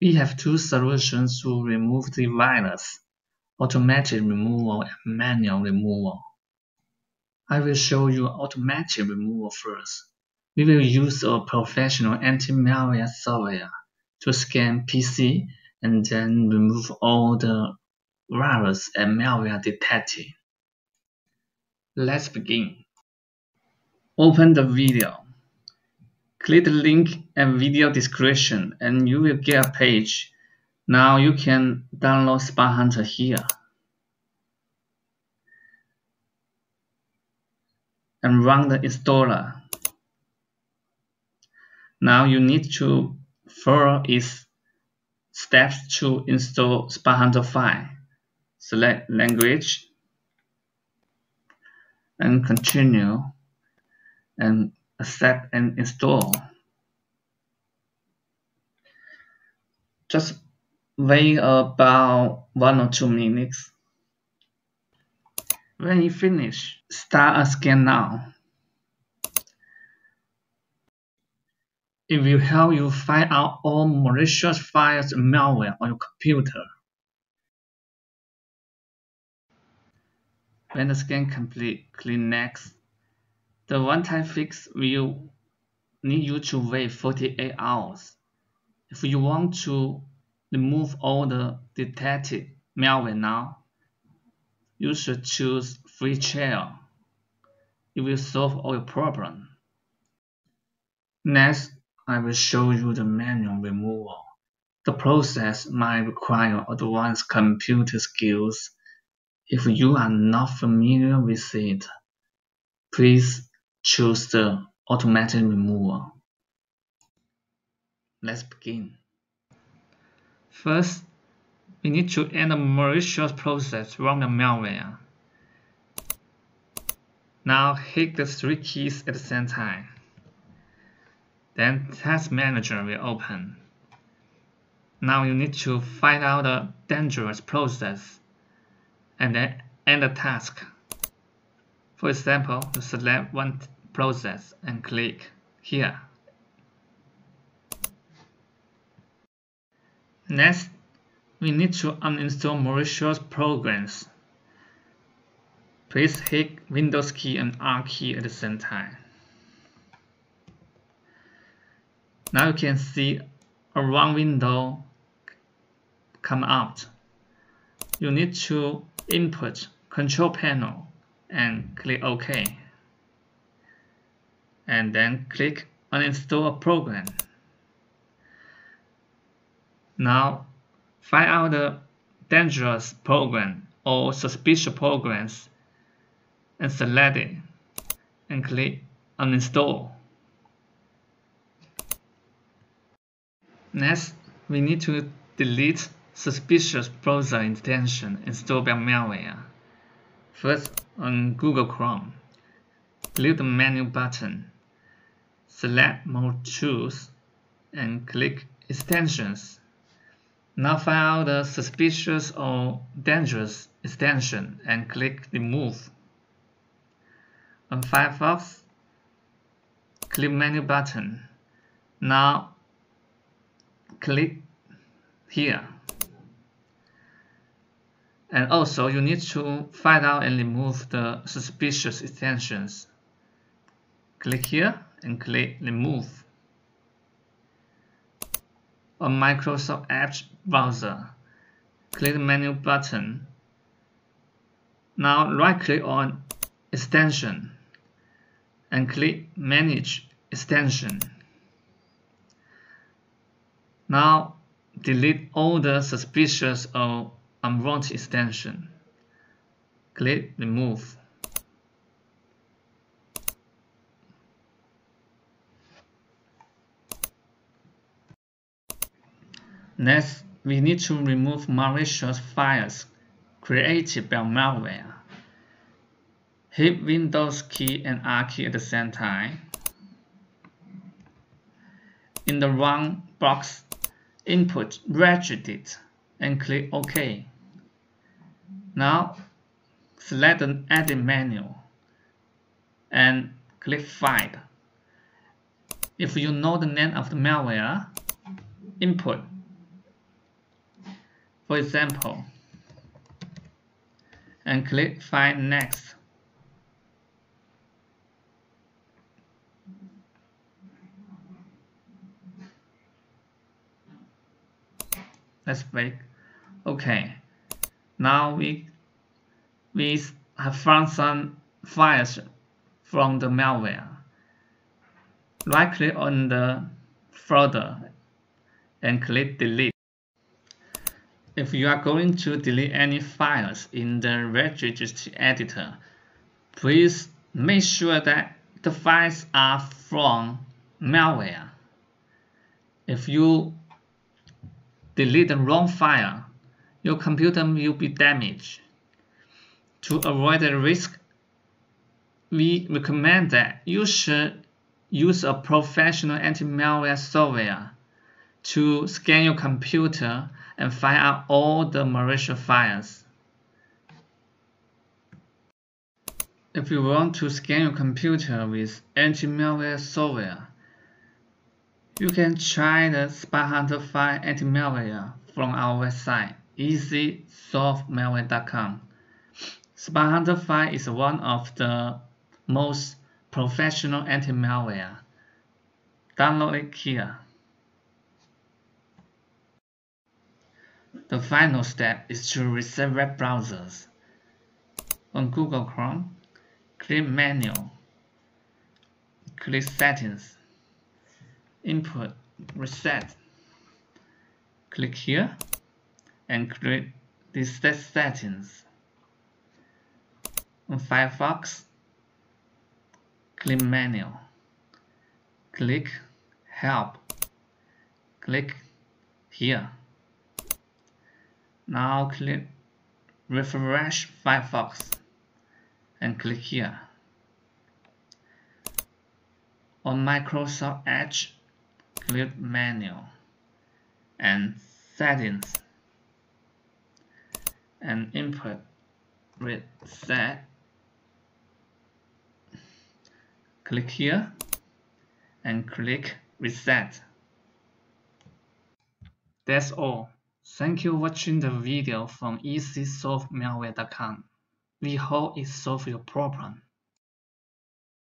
We have two solutions to remove the virus, automatic removal and manual removal. I will show you automatic removal first. We will use a professional anti-malware software to scan PC and then remove all the virus and malware detected. Let's begin. Open the video. Click the link and video description and you will get a page. Now you can download SpyHunter here. And run the installer. Now you need to follow its steps to install SpyHunter 5. Select language and continue and accept and install. Just wait about one or two minutes. When you finish, start a scan now. It will help you find out all malicious files and malware on your computer. When the scan complete, click Next. The one-time fix will need you to wait 48 hours. If you want to remove all the detected malware now, you should choose Free Trial. It will solve all your problems. Next, I will show you the manual removal. The process might require advanced computer skills. If you are not familiar with it, please choose the automatic removal. Let's begin. First, we need to end the malicious process run the malware. Now hit the three keys at the same time. Then Task Manager will open. Now you need to find out the dangerous process and then end the task. For example, you select one process and click here. Next, we need to uninstall malicious programs. Please hit Windows key and R key at the same time. Now you can see a Run window come out. You need to input control panel and click OK and then click uninstall a program. Now find out the dangerous program or suspicious programs and select it and click uninstall. Next, we need to delete suspicious browser extension installed by malware. First, on Google Chrome, click the menu button select More Tools and click Extensions. Now find the suspicious or dangerous extension and click Remove. On Firefox, click Menu button. Now click here. And also you need to find out and remove the suspicious extensions. Click here and click Remove. On Microsoft Edge browser, click the menu button. Now right click on Extension and click Manage Extension. Now delete all the suspicious or unwanted extension. Click Remove. Next, we need to remove malicious files created by malware. Hit Windows key and R key at the same time. In the Run box, input regedit and click OK. Now, select the Edit menu and click Find. If you know the name of the malware, input for example, and click Find Next. Let's wait. Okay, now we we have found some files from the malware. Right click on the folder and click delete. If you are going to delete any files in the registry editor, please make sure that the files are from malware. If you delete the wrong file, your computer will be damaged. To avoid the risk, we recommend that you should use a professional anti-malware software to scan your computer and find out all the malicious files. If you want to scan your computer with anti-malware software, you can try the SpyHunter 5 anti-malware from our website easysolvemalware.com. SpyHunter 5 is one of the most professional anti-malware. Download it here. The final step is to reset web browsers. On Google Chrome, click Menu, click Settings, Input, Reset. Click here and click Reset Settings. On Firefox, click Menu, click Help, click here. Now click Refresh Firefox and click here. On Microsoft Edge, click Menu and Settings and Input Reset. Click here and click Reset. That's all. Thank you for watching the video from easysolvemalware.com. We hope it solves your problem.